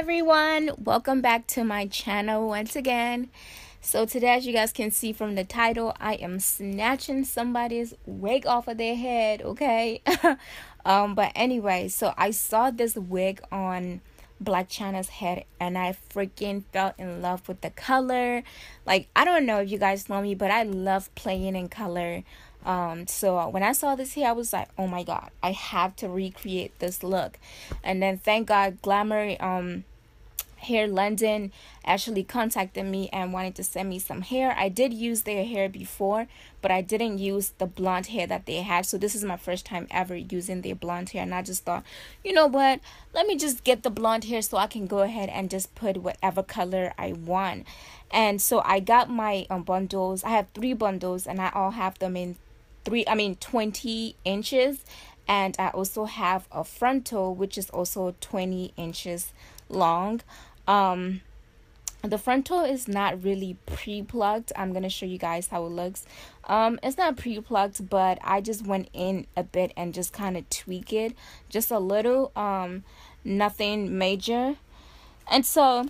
Everyone, welcome back to my channel once again. So today as you guys can see from the title, I am snatching somebody's wig off of their head, okay? um but anyway, so I saw this wig on Blac Chyna's head and I freaking fell in love with the color. Like I don't know if you guys know me, but I love playing in color. Um, so when I saw this here, I was like, oh my god, I have to recreate this look. And then thank God, Glamour um Hair London actually contacted me and wanted to send me some hair. I did use their hair before, but I didn't use the blonde hair that they had. So this is my first time ever using their blonde hair. And I just thought, you know what? Let me just get the blonde hair so I can go ahead and just put whatever color I want. And so I got my um, bundles. I have three bundles and I all have them in three i mean 20 inches and i also have a frontal which is also 20 inches long um the frontal is not really pre-plugged. I'm gonna show you guys how it looks. Um it's not pre-plugged but i just went in a bit and just kind of tweak it just a little um nothing major. And so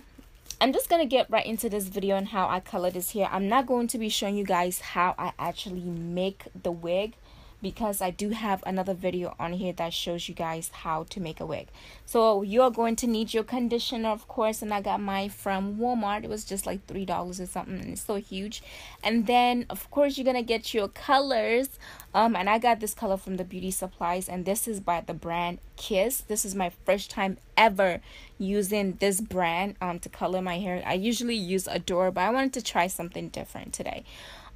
I'm just to get right into this video and how I color this here. I'm not going to be showing you guys how I actually make the wig because I do have another video on here that shows you guys how to make a wig. So you're going to need your conditioner, of course, and I got mine from Walmart. It was just like $3 or something, and it's so huge. And then, of course, you're going to get your colors. Um, and I got this color from the beauty supplies, and this is by the brand Kiss. This is my first time ever using this brand um, to color my hair. I usually use Adore, but I wanted to try something different today.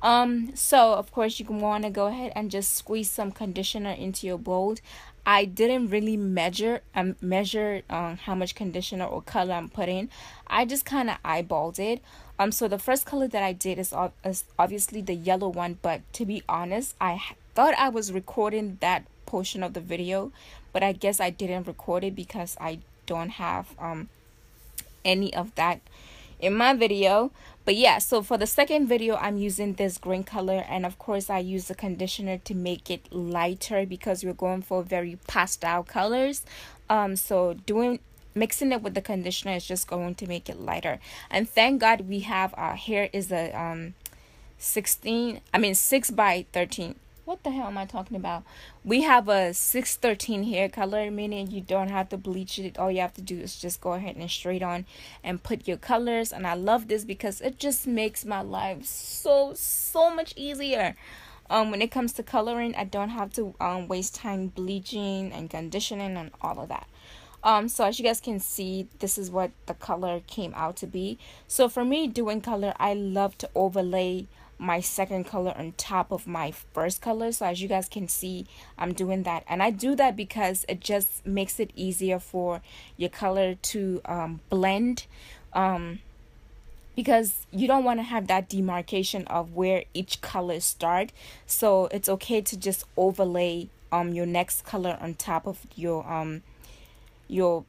Um, so of course you can want to go ahead and just squeeze some conditioner into your bowl. I didn't really measure um measure um how much conditioner or color I'm putting. I just kind of eyeballed it. Um, so the first color that I did is, is obviously the yellow one, but to be honest, I thought I was recording that portion of the video, but I guess I didn't record it because I don't have um any of that in my video. But yeah so for the second video i'm using this green color. And of course i use the conditioner to make it lighter because we're going for very pastel colors. Um so doing mixing it with the conditioner is just going to make it lighter. And thank god we have our hair is a um 16 i mean 6 by 13 what the hell am I talking about? We have a 613 hair color, meaning you don't have to bleach it. All you have to do is just go ahead and straight on and put your colors. And I love this because it just makes my life so, so much easier. Um, when it comes to coloring, I don't have to um, waste time bleaching and conditioning and all of that. Um, so as you guys can see, this is what the color came out to be. So for me doing color, I love to overlay my second color on top of my first color. So as you guys can see I'm doing that. And I do that because it just makes it easier for your color to um, blend. Um, because you don't want to have that demarcation of where each color start. So it's okay to just overlay um your next color on top of your um your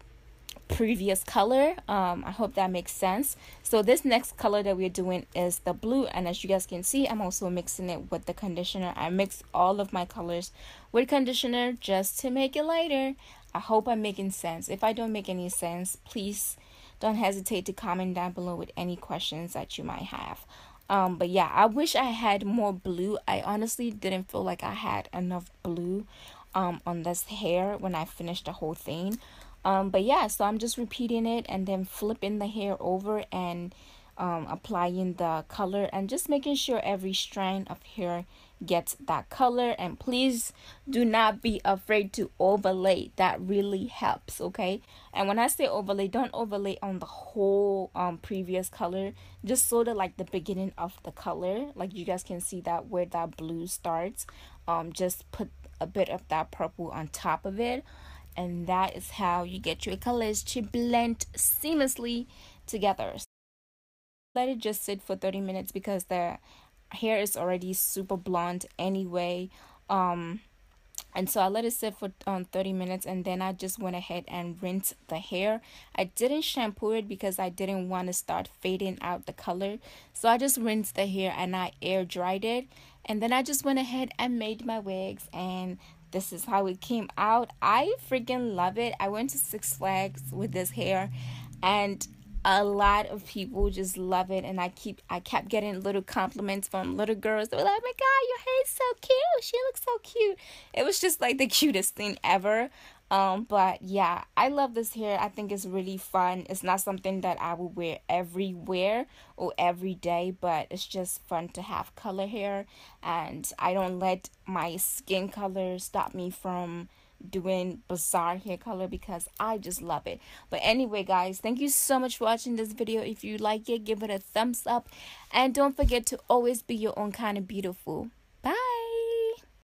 previous color. Um i hope that makes sense. So this next color that we're doing is the blue and as you guys can see i'm also mixing it with the conditioner. I mix all of my colors with conditioner just to make it lighter. I hope i'm making sense. If i don't make any sense please don't hesitate to comment down below with any questions that you might have. Um but yeah i wish i had more blue. I honestly didn't feel like i had enough blue um on this hair when i finished the whole thing um, but yeah, so I'm just repeating it and then flipping the hair over and um, applying the color and just making sure every strand of hair gets that color. And please do not be afraid to overlay. That really helps okay? And when i say overlay don't overlay on the whole um previous color. Just sort of like the beginning of the color. Like you guys can see that where that blue starts. Um just put a bit of that purple on top of it and that is how you get your colors to blend seamlessly together let it just sit for 30 minutes because the hair is already super blonde anyway um and so I let it sit for um 30 minutes and then I just went ahead and rinsed the hair. I didn't shampoo it because I didn't want to start fading out the color. So I just rinsed the hair and I air dried it and then I just went ahead and made my wigs and this is how it came out. I freaking love it. I went to Six Flags with this hair and a lot of people just love it and I keep I kept getting little compliments from little girls. They were like, oh my god, your hair is so cute. She looks so cute. It was just like the cutest thing ever. Um, but yeah, I love this hair. I think it's really fun. It's not something that I would wear everywhere or every day, but it's just fun to have color hair and I don't let my skin color stop me from doing bizarre hair color because I just love it. But anyway, guys, thank you so much for watching this video. If you like it, give it a thumbs up and don't forget to always be your own kind of beautiful.